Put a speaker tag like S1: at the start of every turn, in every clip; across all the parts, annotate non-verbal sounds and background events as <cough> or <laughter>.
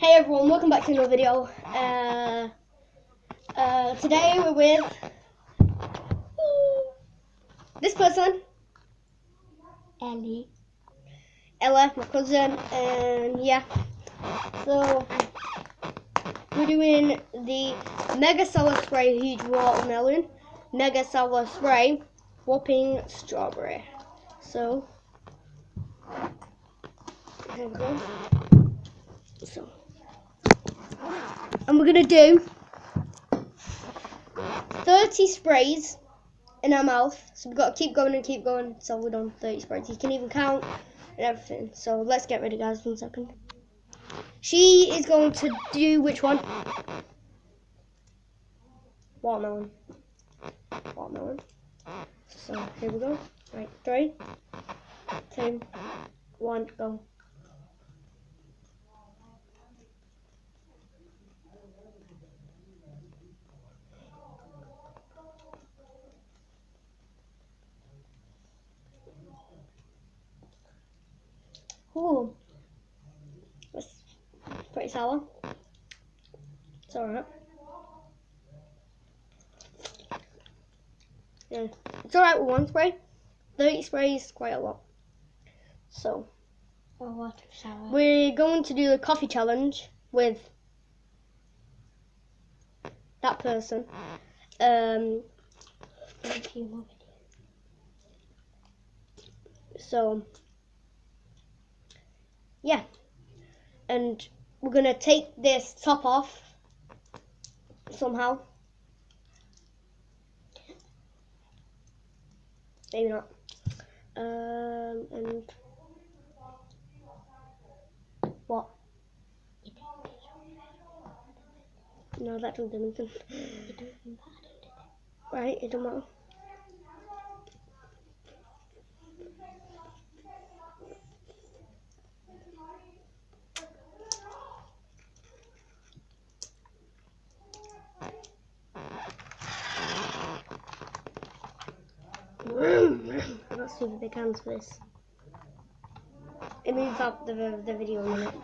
S1: Hey everyone, welcome back to another video. Uh, uh, today we're with this person,
S2: Ellie.
S1: Ella, my cousin, and yeah. So we're doing the Mega Sour Spray Huge Watermelon, Mega Sour Spray Whopping Strawberry. So there we go. So and we're gonna do 30 sprays in our mouth. So we've got to keep going and keep going So we're done 30 sprays. You can even count and everything. So let's get ready, guys. One second. She is going to do which one? Watermelon. Watermelon. So here we go. Right, three, two, one, go. Ooh. That's pretty sour. It's alright. Yeah. It's alright with one spray. 30 sprays is quite a lot. So,
S2: shower.
S1: we're going to do the coffee challenge with that person. Um, so, yeah. And we're going to take this top off somehow. Maybe not. Um, and what? No, that doesn't do anything. <laughs> Right, it don't matter. I've got super big hands for this. It moves up the, the video a minute.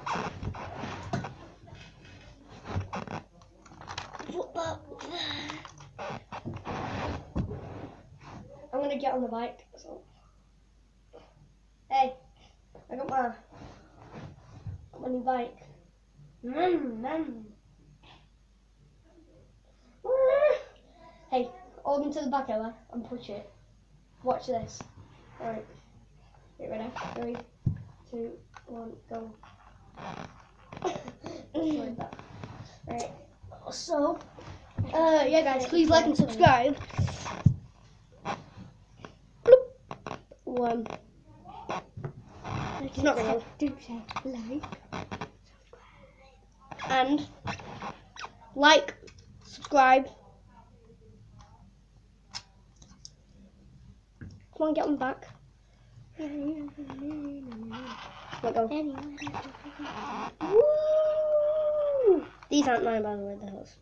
S1: I'm gonna get on the bike. So. Hey, I got my, got my new bike. Mm, mm. Hey, hold into the back, Ella, and push it. Watch this. Alright. Get ready? Three, two, one, go. Alright. So, uh, yeah, guys, please like and subscribe. Bloop. One. It's not real.
S2: Do say like.
S1: Subscribe and like, subscribe. Come on, get on back. Let go. Woo! These aren't mine, by the way, the hills.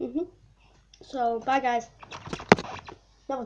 S1: Mhm. So, bye, guys.